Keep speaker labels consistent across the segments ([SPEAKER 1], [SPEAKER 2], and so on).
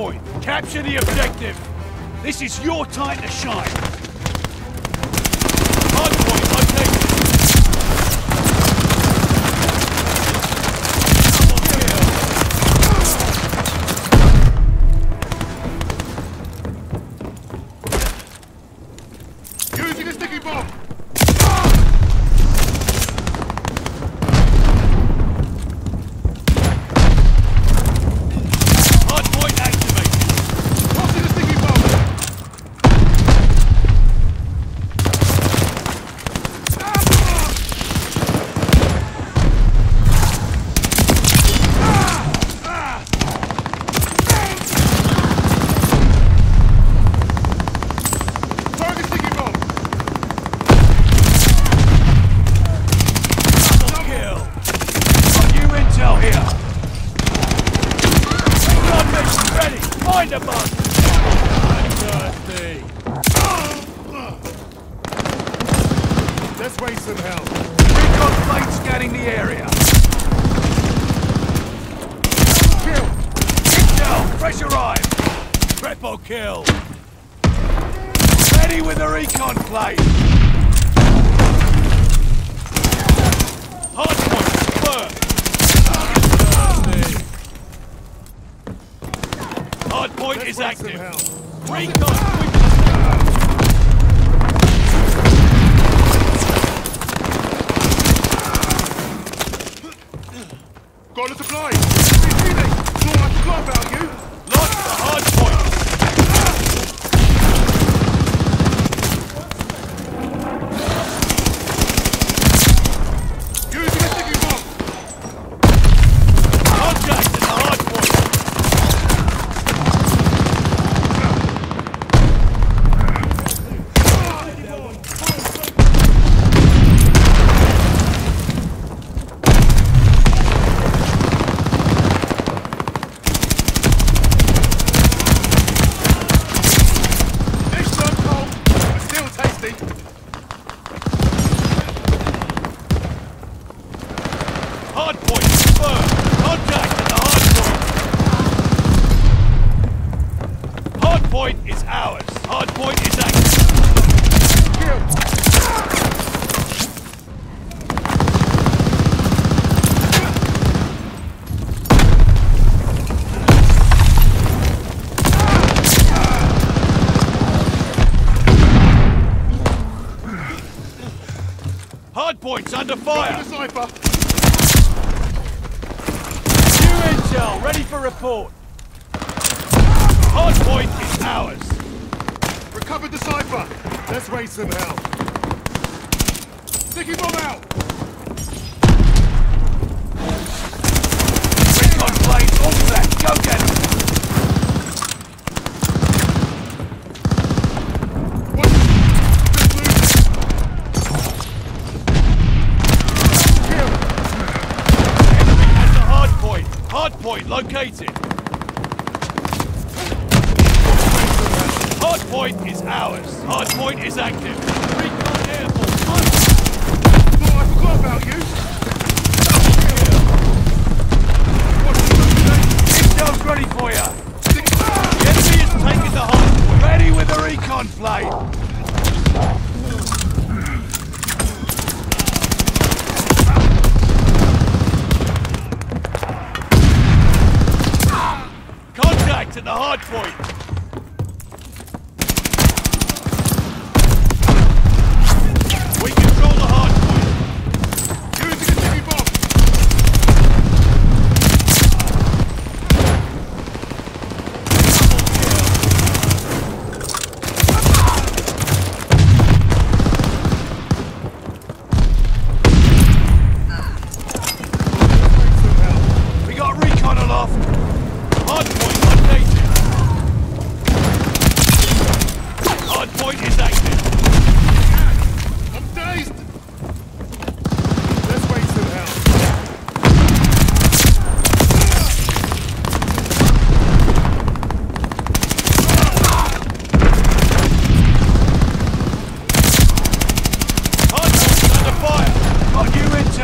[SPEAKER 1] point. Capture the objective. This is your time to shine. Hard point located. Double kill.
[SPEAKER 2] Using a sticky bomb!
[SPEAKER 1] Hard point activated.
[SPEAKER 2] Tossing a sticky bomb! Target sticky bomb!
[SPEAKER 1] Double kill. Got you intel here. Gun mission ready. Find a bug. Thirsty.
[SPEAKER 2] Let's raise some hell.
[SPEAKER 1] Recon plane scanning the area.
[SPEAKER 2] Kill!
[SPEAKER 1] Intel, pressurize. Repo kill. Ready with the recon plane. Hard point. Hard point
[SPEAKER 2] Let's
[SPEAKER 1] is active. Recon
[SPEAKER 2] Got a supply! Receiving! Thought I forgot about you!
[SPEAKER 1] Lost the hard point.
[SPEAKER 2] Using a sticky bomb!
[SPEAKER 1] Contact at the hard point.
[SPEAKER 2] This one cold, but still tasty.
[SPEAKER 1] Hard point confirmed. Contact at the hard point. Hard point is ours. Hard point is active.
[SPEAKER 2] Kill!
[SPEAKER 1] Hard point's under fire.
[SPEAKER 2] sniper!
[SPEAKER 1] New intel ready for report. Hard point is ours.
[SPEAKER 2] Recovered the sniper! Let's raise some hell. Sticky bomb out!
[SPEAKER 1] Recon plane all set. Go get 'em.
[SPEAKER 2] What? Just losing! Kill!
[SPEAKER 1] Enemy at the hard point. Hard point located. Hard point is ours. Hard point is active. Recon airborne.
[SPEAKER 2] Thought oh, I forgot about you! What's the today?
[SPEAKER 1] Intel's ready for you. The enemy is taking the hard. Ready with the recon plane. Contact at the hard point.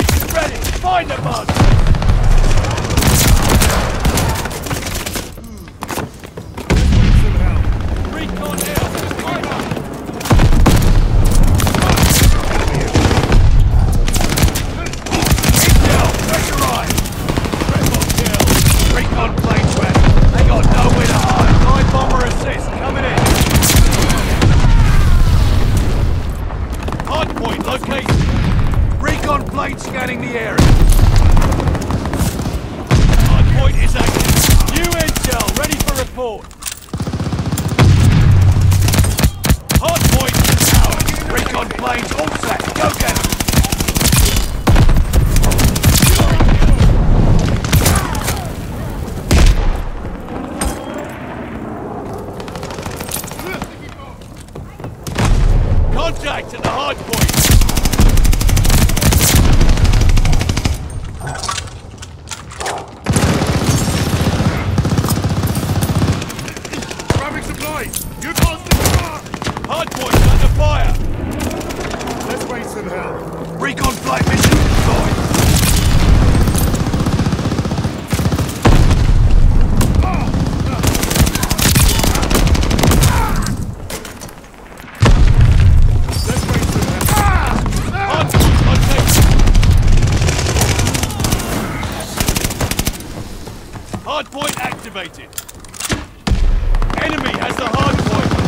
[SPEAKER 1] Location ready! Find the
[SPEAKER 2] mark! Hmm.
[SPEAKER 1] Recon here! plane's all set. Go get it. Contact at the hard point. activated. Enemy has the hard point.